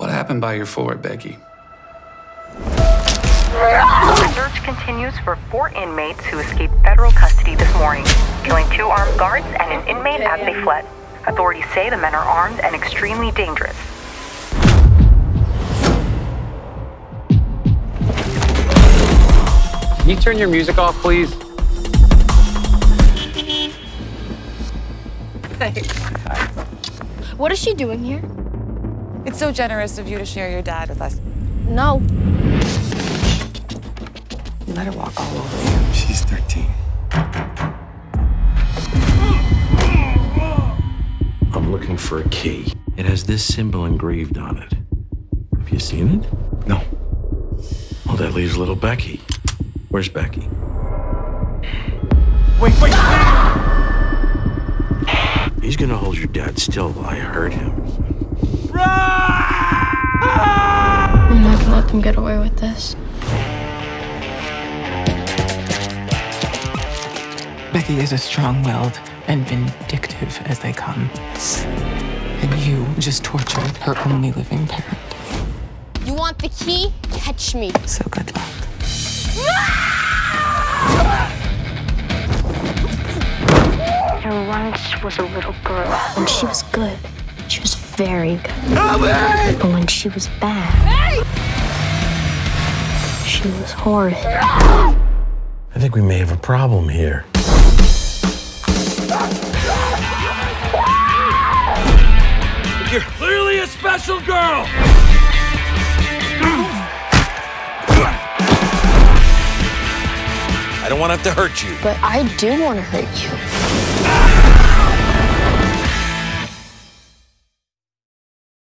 What happened by your fort, Becky? The search continues for four inmates who escaped federal custody this morning, killing two armed guards and an inmate as they fled. Authorities say the men are armed and extremely dangerous. Can you turn your music off, please? Thanks. What is she doing here? It's so generous of you to share your dad with us. No. You let her walk all over you. She's 13. I'm looking for a key. It has this symbol engraved on it. Have you seen it? No. Well, that leaves little Becky. Where's Becky? Wait, wait! He's gonna hold your dad still while I hurt him. I'm not gonna let them get away with this. Becky is as strong willed and vindictive as they come. And you just tortured her only living parent. You want the key? Catch me. So good luck. There once was a little girl. and she was good, she was very good. But when she was bad, she was horrid. I think we may have a problem here. You're clearly a special girl! I don't want to have to hurt you. But I do want to hurt you.